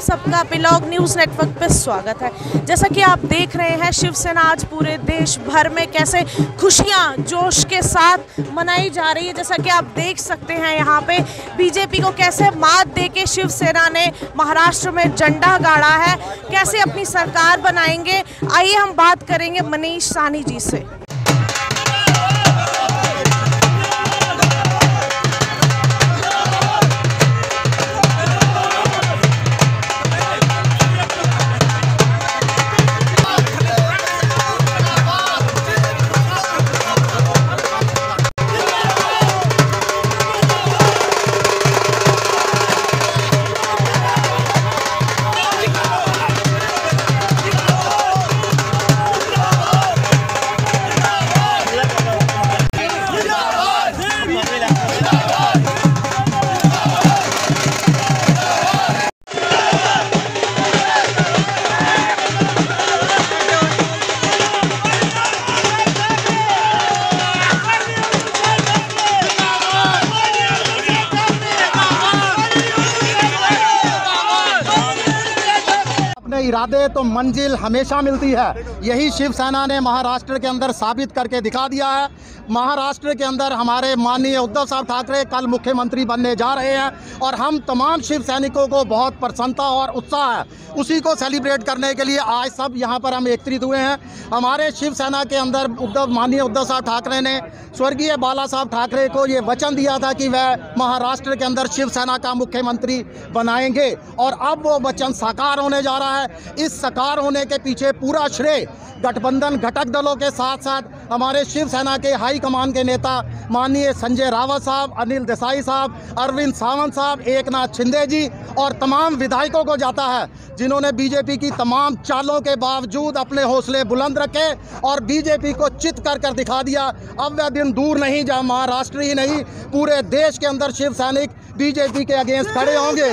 सबका पिलॉग news network पे स्वागत है। जैसा कि आप देख रहे हैं शिवसेना आज पूरे देश भर में कैसे खुशियाँ, जोश के साथ मनाई जा रही है। जैसा कि आप देख सकते हैं, यहाँ पे बीजेपी को कैसे मात दे के शिवसेना ने महाराष्ट्र में झंडा गाड़ा है। कैसे अपनी सरकार बनाएँगे, आइए हम बात करेंगे मनीष सानी जी से। इरादे तो मंजिल हमेशा मिलती है। यही शिवसेना ने महाराष्ट्र के अंदर साबित करके दिखा दिया है। महाराष्ट्र के अंदर हमारे माननीय उद्धव साहब ठाकरे कल मुख्यमंत्री बनने जा रहे हैं और हम तमाम शिव सैनिकों को बहुत प्रसन्नता और उत्साह है। उसी को सेलिब्रेट करने के लिए आज सब यहाँ पर हम एकत्रित हुए हैं। हमारे शिवसेना के अंदर उद्धव, माननीय उद्धव साहब ठाकरे ने स्वर्गीय बाला साहब ठाकरे को ये वचन दिया था कि वह महाराष्ट्र के अंदर शिवसेना का मुख्यमंत्री बनाएँगे और अब वो वचन साकार होने जा रहा है। इस सकार होने के पीछे पूरा श्रेय गठबंधन घटक दलों के साथ साथ हमारे शिवसेना के हाई कमान के नेता माननीय संजय रावत साहब अनिल देसाई साहब अरविंद सावंत साहब एक नाथ शिंदे जी और तमाम विधायकों को जाता है जिन्होंने बीजेपी की तमाम चालों के बावजूद अपने हौसले बुलंद रखे और बीजेपी को चित कर कर दिखा दिया अब वह दिन दूर नहीं जहाँ महाराष्ट्र ही नहीं पूरे देश के अंदर शिव सैनिक बीजेपी के अगेंस्ट खड़े होंगे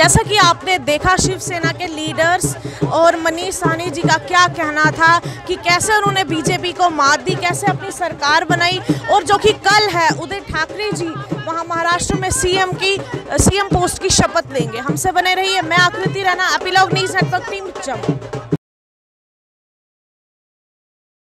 जैसा कि आपने देखा, शिवसेना के लीडर्स और मनीष साहनी जी का क्या कहना था कि कैसे उन्होंने बीजेपी को मात दी, कैसे अपनी सरकार बनाई और जो कि कल है, उदय ठाकरे जी वहाँ महाराष्ट्र में सीएम की, सीएम पोस्ट की शपथ लेंगे। हमसे बने रहिए, मैं आकृति रहना अपीलॉग न्यूज़ नेटवर्क टीम जम्मू।